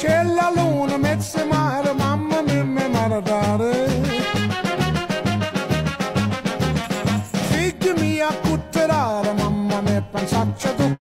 c'è la luna, mezzo mare, mamma mia, mi maradare. Figlia mia, cutterare, mamma mia, pensaccia tu.